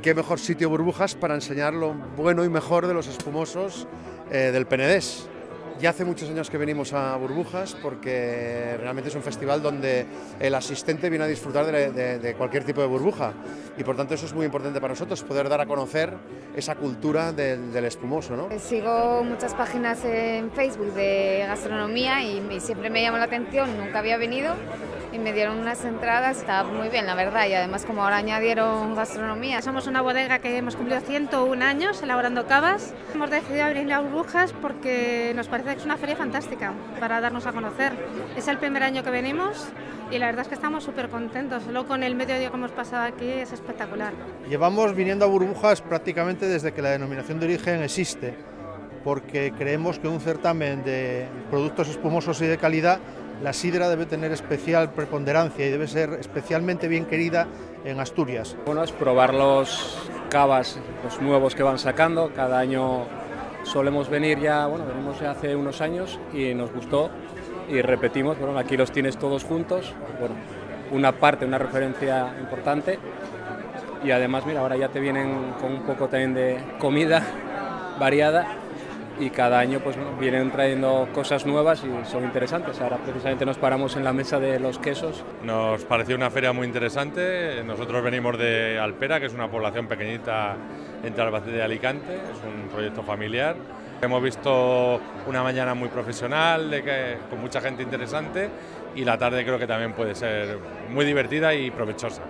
qué mejor sitio burbujas para enseñar lo bueno y mejor de los espumosos eh, del Penedés. Ya hace muchos años que venimos a Burbujas porque realmente es un festival donde el asistente viene a disfrutar de, cualquier tipo de burbuja y por tanto eso es muy importante para nosotros, poder dar a conocer esa cultura del, espumoso. ¿no? Sigo muchas páginas en Facebook de gastronomía y siempre me llamó la atención, nunca había venido y me dieron unas entradas, estaba muy bien, la verdad, y además como ahora añadieron gastronomía. Somos una bodega que hemos cumplido 101 años elaborando cavas. Hemos decidido abrir las burbujas porque nos parece que es una feria fantástica para darnos a conocer. Es el primer año que venimos y la verdad es que estamos súper contentos. Solo con el mediodía que hemos pasado aquí es espectacular. Llevamos viniendo a burbujas prácticamente desde que la denominación de origen existe, porque creemos que un certamen de productos espumosos y de calidad la sidra debe tener especial preponderancia y debe ser especialmente bien querida en Asturias. Bueno, es probar los cavas, los nuevos que van sacando. Cada año solemos venir ya, bueno, venimos ya hace unos años y nos gustó y repetimos. Bueno, aquí los tienes todos juntos. Bueno, una parte, una referencia importante. Y además, mira, ahora ya te vienen con un poco también de comida variada y cada año pues vienen trayendo cosas nuevas y son interesantes. Ahora precisamente nos paramos en la mesa de los quesos. Nos pareció una feria muy interesante. Nosotros venimos de Alpera, que es una población pequeñita entre Albacete y Alicante, es un proyecto familiar. Hemos visto una mañana muy profesional, de que, con mucha gente interesante y la tarde creo que también puede ser muy divertida y provechosa.